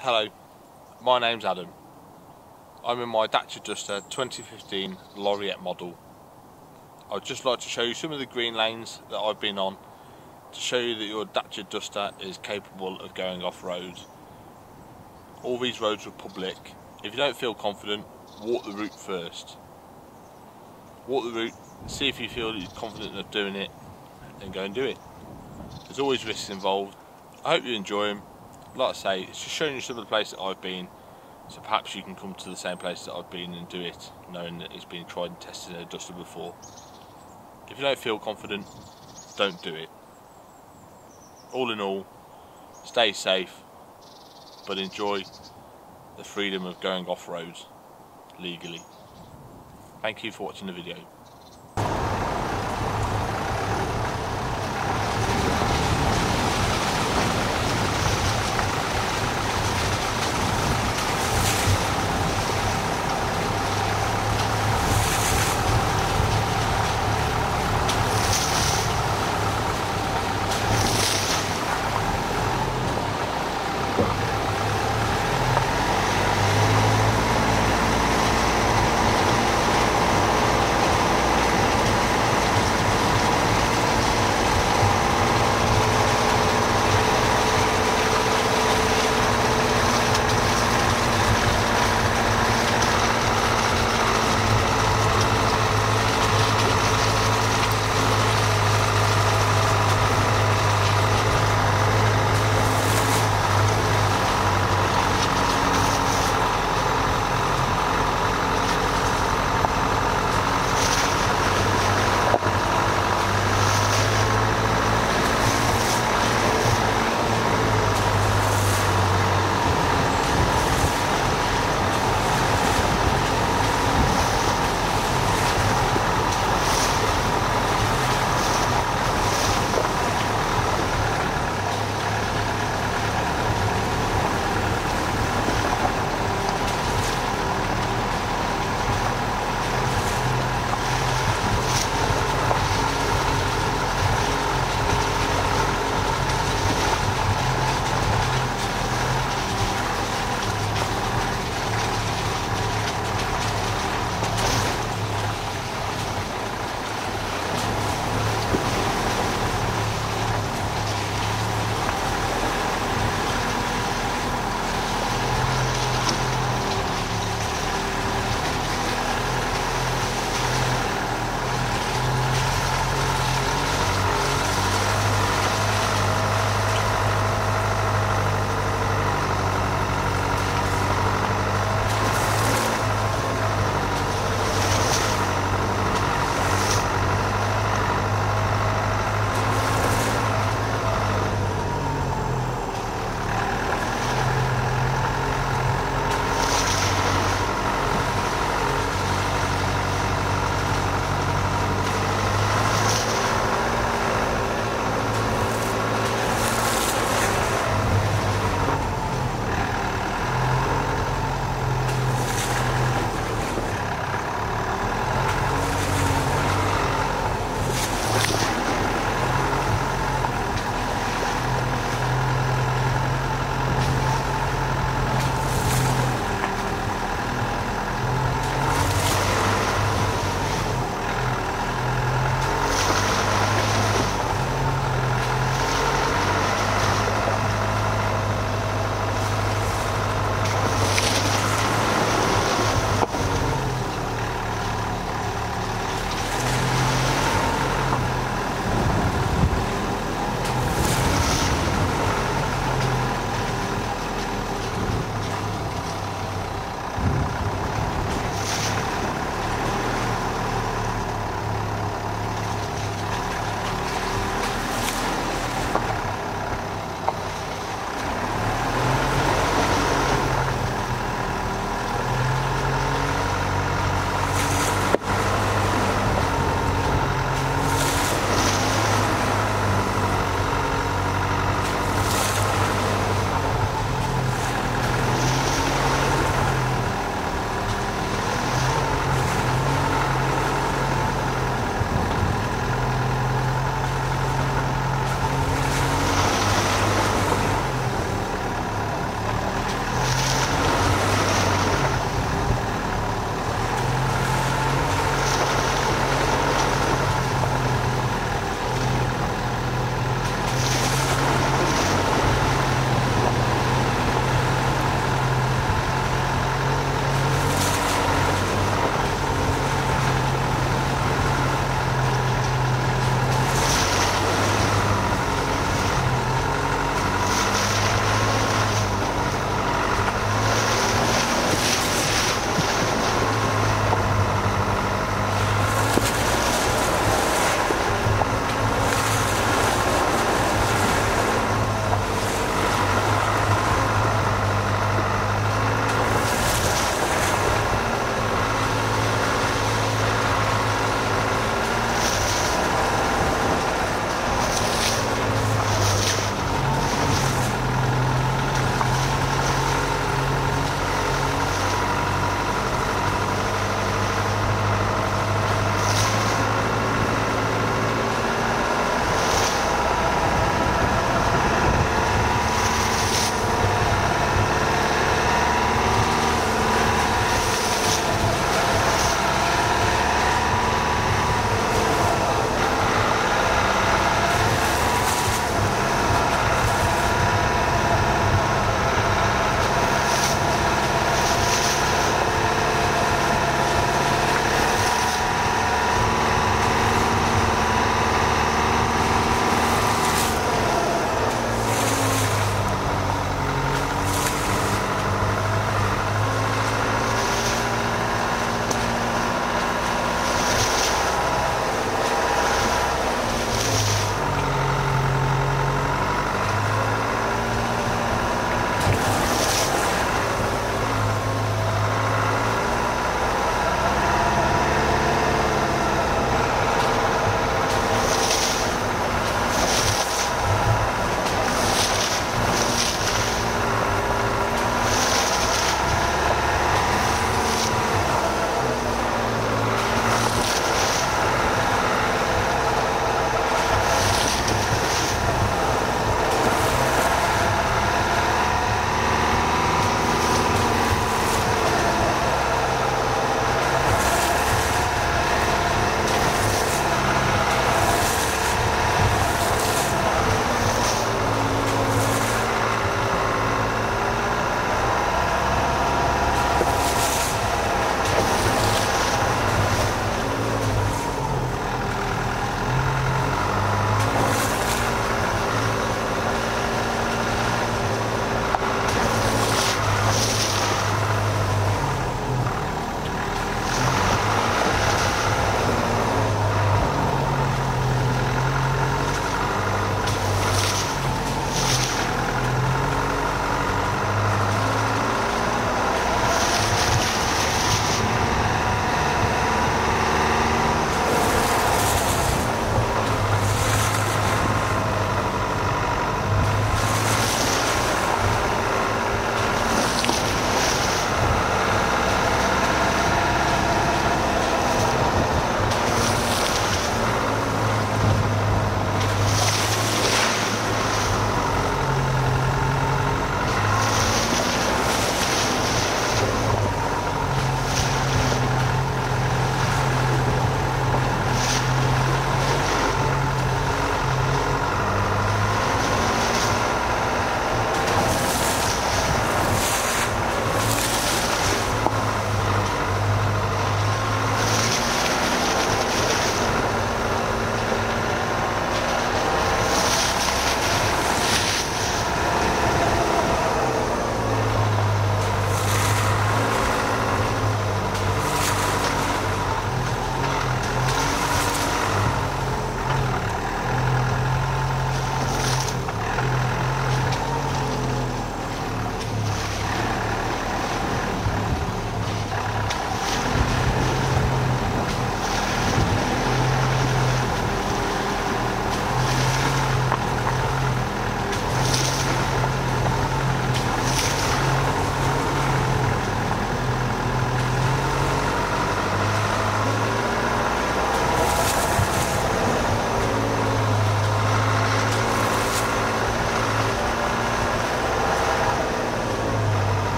Hello, my name's Adam. I'm in my Dacia Duster 2015 Laureate model. I'd just like to show you some of the green lanes that I've been on to show you that your Dacia Duster is capable of going off-road. All these roads are public. If you don't feel confident, walk the route first. Walk the route, see if you feel you're confident enough doing it, and go and do it. There's always risks involved. I hope you enjoy them. Like I say, it's just showing you some of the places that I've been, so perhaps you can come to the same place that I've been and do it, knowing that it's been tried and tested and a duster before. If you don't feel confident, don't do it. All in all, stay safe, but enjoy the freedom of going off-road legally. Thank you for watching the video.